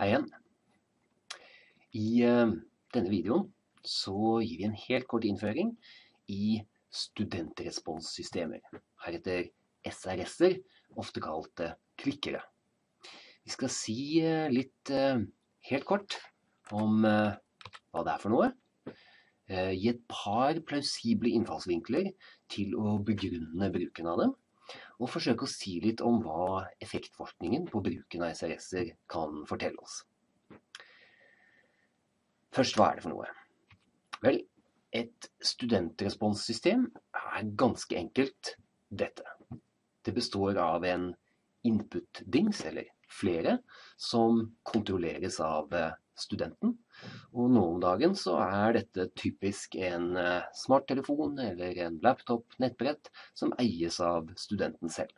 Hei igjen. I uh, denne videoen så gir vi en helt kort innføring i studentresponssystemer, heretter SRS-er, ofte kalt uh, klikkere. Vi skal si uh, litt helt kort om hva det er for noe, gi et par plausible innfallsvinkler til å begrunne bruken av dem, og forsøke å si litt om hva effektforskningen på bruken av SRS-er kan fortelle oss. Først, hva er det for noe? Vel, et studentresponssystem er ganske enkelt dette. Det består av en input-dings, eller flere, som kontrolleres av eh, studenten. Og nå om dagen så er dette typisk en eh, smarttelefon eller en laptop, nettbrett, som eies av studenten selv.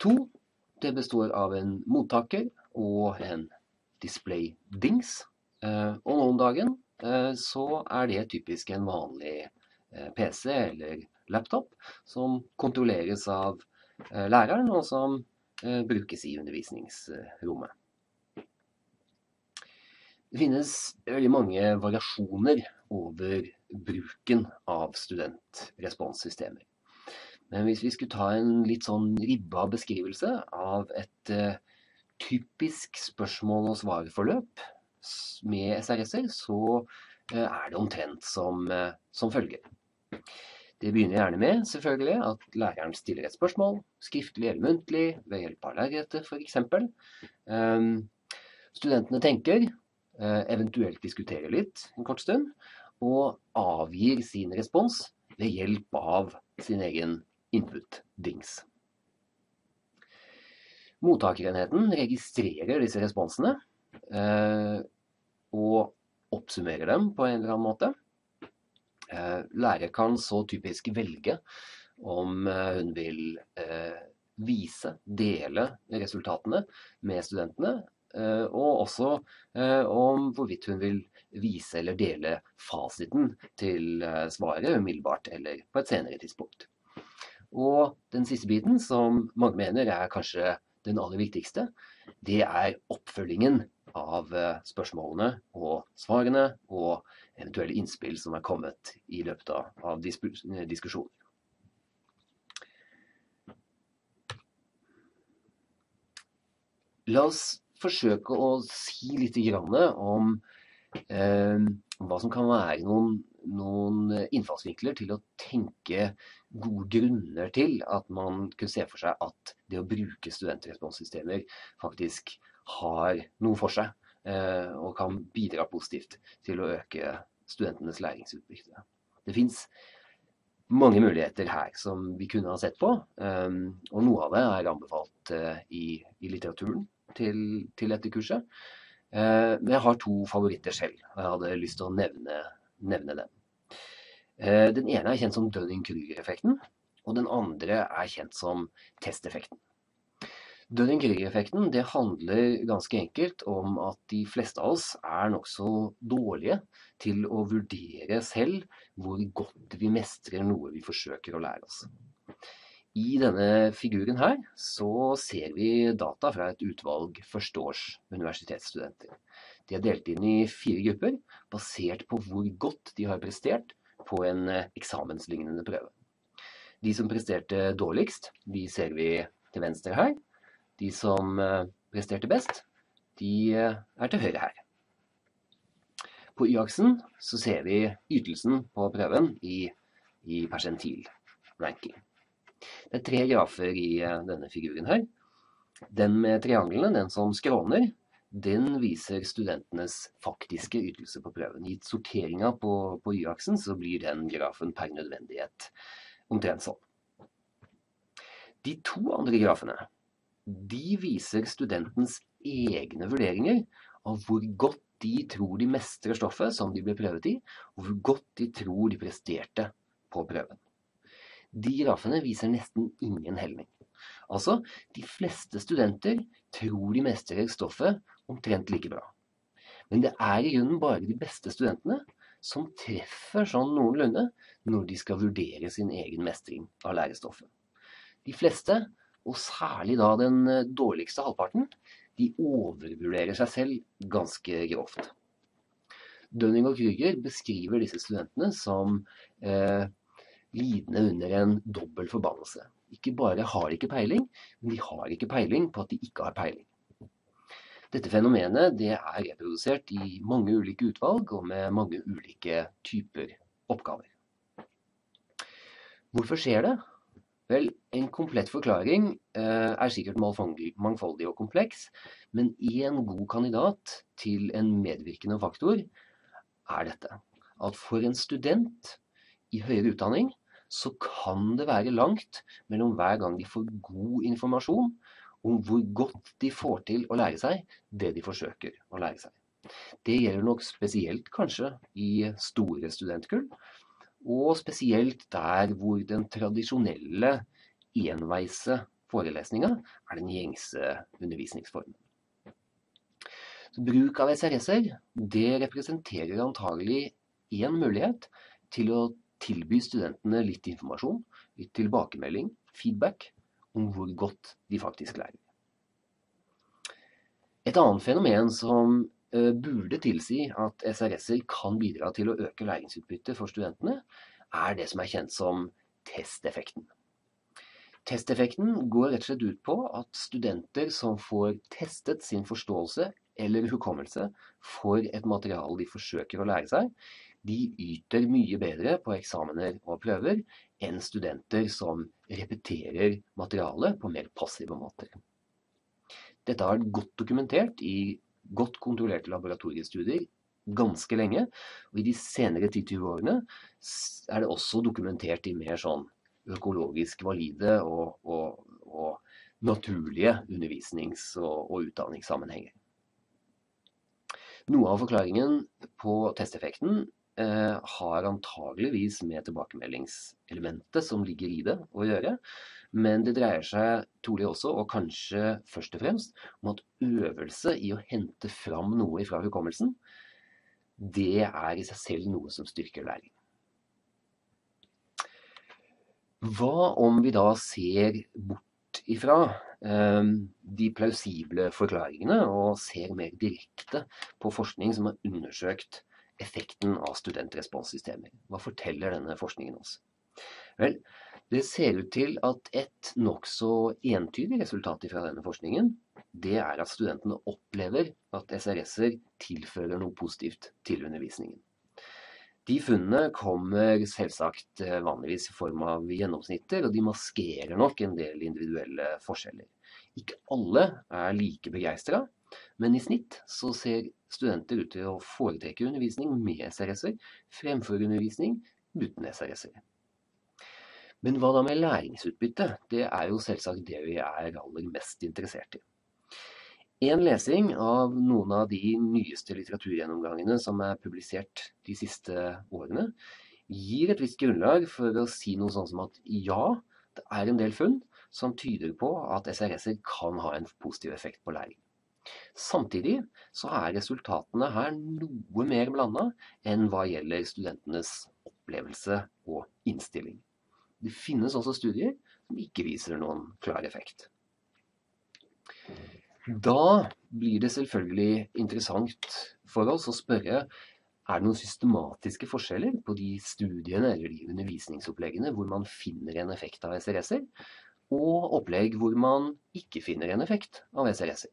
To, det består av en mottaker og en display-dings. Eh, og nå om dagen så er det typisk en vanlig PC eller laptop som kontrolleres av læreren, og som brukes i undervisningsrommet. Det finnes veldig mange variasjoner over bruken av studentresponssystemer. Men hvis vi skulle ta en litt sånn ribba beskrivelse av et uh, typisk spørsmål- og svarforløp med SRS-er, så er det omtrent som, som, følger. Det begynner gjerne med selvfølgelig at læreren stiller et spørsmål, skriftlig eller muntlig, ved hjelp av lerretet f.eks. Um, studentene tenker, Eh, eventuelt diskuterer litt en kort stund, og avgir sin respons ved hjelp av sin egen input-dings. Mottakerenheten registrerer disse responsene eh, og oppsummerer dem på en eller annen måte. Eh, lærer kan så typisk velge om hun vil vise, dele resultatene med studentene, Eh, og også eh, om hvorvidt hun vil vise eller dele fasiten til eh, svaret umiddelbart eller på et senere tidspunkt. Og den siste biten, som mange mener er kanskje den aller viktigste, det er oppfølgingen av spørsmålene og svarene og eventuelle innspill som er kommet i løpet av diskusjonen. La oss forsøke å si litt om eh, hva som kan være noen, noen, innfallsvinkler til å tenke gode grunner til at man kunne se for seg at det å bruke studentresponssystemer faktisk har noe for seg, eh, og kan bidra positivt til å øke studentenes læringsutbytte. Det fins mange muligheter her som vi kunne ha sett på, eh, og noe av det er anbefalt eh, i, i litteraturen til, til dette kurset. Eh, men jeg har to favoritter selv, og jeg hadde lyst til å nevne, nevne dem. Eh, den ene er kjent som Dunning-Krüger-effekten, og den andre er kjent som testeffekten. Dunning-Krüger-effekten det handler ganske enkelt om at de fleste av oss er nokså dårlige til å vurdere selv hvor godt vi mestrer noe vi forsøker å lære oss. I denne figuren her så ser vi data fra et utvalg førsteårs universitetsstudenter. De er delt inn i fire grupper, basert på hvor godt de har prestert på en eh, eksamenslignende prøve. De som presterte dårligst, de ser vi til venstre her. De som eh, presterte best, de eh, er til høyre her. På Y-aksen ser vi ytelsen på prøven i, i persentil ranking. Det er tre grafer i denne figuren her. Den med trianglene, den som skråner, den viser studentenes faktiske ytelse på prøven. Gitt sorteringa på, på Y-aksen, så blir den grafen per nødvendighet omtrent sånn. De to andre grafene de viser studentens egne vurderinger av hvor godt de tror de mestrer stoffet som de ble prøvet i, og hvor godt de tror de presterte på prøven. De grafene viser nesten ingen helning. Altså, de fleste studenter tror de mestrer stoffet omtrent like bra. Men det er i grunnen bare de beste studentene som treffer sånn noenlunde når de skal vurdere sin egen mestring av lærestoffet. De fleste, og særlig da den eh, dårligste halvparten, de overvurderer seg selv ganske grovt. Dunning og Krüger beskriver disse studentene som eh, lidende under en dobbel forbannelse. Ikke bare har de ikke peiling, men de har ikke peiling på at de ikke har peiling. Dette fenomenet det er reprodusert i mange ulike utvalg og med mange ulike typer oppgaver. Hvorfor skjer det? Vel, en komplett forklaring eh, er sikkert mangfoldig og kompleks, men én god kandidat til en medvirkende faktor er dette. At for en student i høyere utdanning så kan det være langt mellom hver gang de får god informasjon om hvor godt de får til å lære seg det de forsøker å lære seg. Det gjelder nok spesielt kanskje i store studentkull, og spesielt der hvor den tradisjonelle enveise forelesninga er den gjengse undervisningsformen. Så bruk av SRS-er representerer antagelig én mulighet til å tilby studentene litt informasjon, litt tilbakemelding, feedback, om hvor godt de faktisk lærer. Et annet fenomen som uh, burde tilsi at SRS-er kan bidra til å øke læringsutbyttet for studentene, er det som er kjent som testeffekten. Testeffekten går rett og slett ut på at studenter som får testet sin forståelse eller hukommelse for et materiale de forsøker å lære seg, de yter mye bedre på eksamener og prøver enn studenter som repeterer materialet på mer passive måter. Dette har vært godt dokumentert i godt kontrollerte laboratoriestudier ganske lenge, og i de senere 10-20 årene er det også dokumentert i mer sånn økologisk valide og, og, og naturlige undervisnings- og, og utdanningssammenhenger. Noe av forklaringen på testeffekten har antageligvis med tilbakemeldingselementet som ligger i det å gjøre. Men det dreier seg trolig også, og kanskje først og fremst, om at øvelse i å hente fram noe fra hukommelsen, det er i seg selv noe som styrker læring. Hva om vi da ser bort ifra eh, de plausible forklaringene og ser mer direkte på forskning som har undersøkt effekten av studentresponssystemer. Hva forteller denne forskningen oss? Vel, det ser ut til at et nokså entydig resultat fra denne forskningen, det er at studentene opplever at SRS-er tilfører noe positivt til undervisningen. De funnene kommer selvsagt eh, vanligvis i form av gjennomsnitter, og de maskerer nok en del individuelle forskjeller. Ikke alle er like begeistra, men i snitt så ser studenter ut til å foretrekke undervisning med SRS-er fremfor undervisning uten SRS-er. Men hva da med læringsutbytte? Det er jo selvsagt det vi er aller mest interessert i. En lesing av noen av de nyeste litteraturgjennomgangene som er publisert de siste årene, gir et visst grunnlag for å si noe sånn som at ja, det er en del funn som tyder på at SRS-er kan ha en positiv effekt på læring. Samtidig så er resultatene her noe mer blanda enn hva gjelder studentenes opplevelse og innstilling. Det finnes også studier som ikke viser noen klar effekt. Da blir det selvfølgelig interessant for oss å spørre er det noen systematiske forskjeller på de studiene eller de undervisningsoppleggene hvor man finner en effekt av SRS-er, og opplegg hvor man ikke finner en effekt av SRS-er.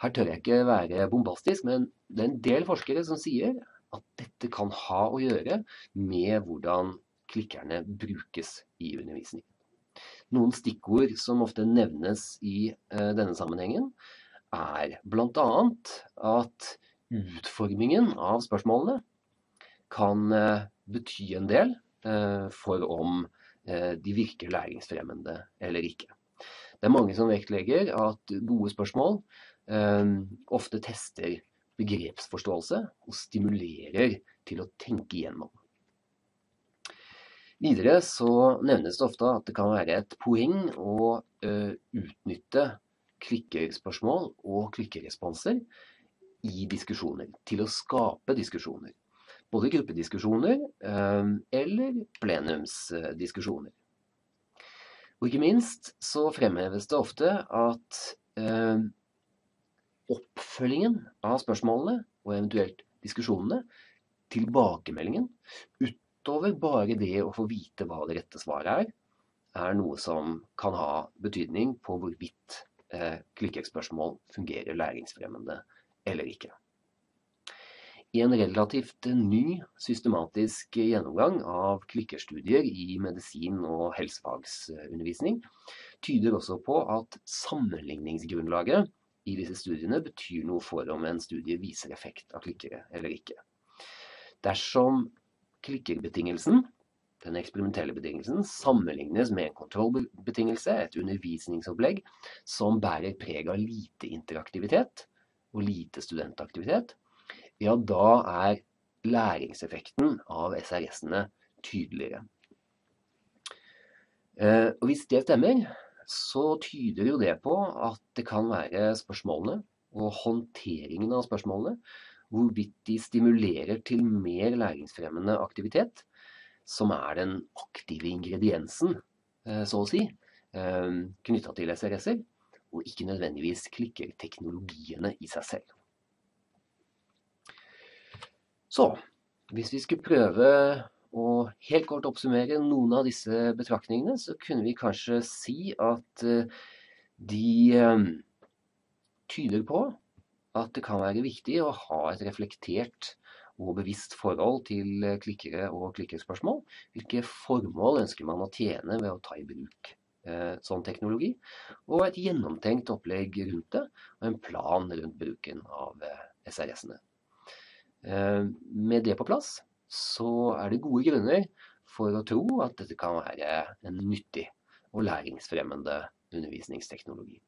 Her tør jeg ikke være bombastisk, men det er en del forskere som sier at dette kan ha å gjøre med hvordan klikkerne brukes i undervisning. Noen stikkord som ofte nevnes i eh, denne sammenhengen, er bl.a. at utformingen av spørsmålene kan eh, bety en del eh, for om de virker læringsfremmende eller ikke. Det er mange som vektlegger at gode spørsmål ofte tester begrepsforståelse og stimulerer til å tenke igjennom. Videre så nevnes det ofte at det kan være et poeng å uh, utnytte klikkerspørsmål og klikkeresponser i diskusjoner, til å skape diskusjoner. Både gruppediskusjoner uh, eller plenumsdiskusjoner. Og ikke minst så fremheves det ofte at uh, oppfølgingen av spørsmålene og eventuelt diskusjonene, tilbakemeldingen, utover bare det å få vite hva det rette svaret er, er noe som kan ha betydning på hvorvidt eh, fungerer læringsfremmende eller ikke. I en relativt ny systematisk gjennomgang av klikkerstudier i medisin- og helsefagsundervisning tyder også på at sammenligningsgrunnlaget i disse studiene betyr noe for om en studie viser effekt av klikkere eller ikke. Dersom klikkerbetingelsen, den eksperimentelle betingelsen, sammenlignes med en kontrollbetingelse, et undervisningsopplegg som bærer preg av lite interaktivitet og lite studentaktivitet, ja, da er læringseffekten av SRS-ene tydeligere. Eh, og hvis det stemmer, så tyder jo det på at det kan være spørsmålene og håndteringen av spørsmålene, hvorvidt de stimulerer til mer læringsfremmende aktivitet, som er den aktive ingrediensen, eh, så å si, eh, knytta til SRS-er, og ikke nødvendigvis klikker teknologiene i seg selv. Så hvis vi skulle prøve å helt kort oppsummere noen av disse betraktningene, så kunne vi kanskje si at eh, de eh, tyder på at det kan være viktig å ha et reflektert og bevisst forhold til klikkere og klikkerspørsmål. Hvilke formål ønsker man å tjene ved å ta i bruk eh, sånn teknologi? Og et gjennomtenkt opplegg rundt det, og en plan rundt bruken av SRS-ene. Med det på plass så er det gode grunner for å tro at dette kan være en nyttig og læringsfremmende undervisningsteknologi.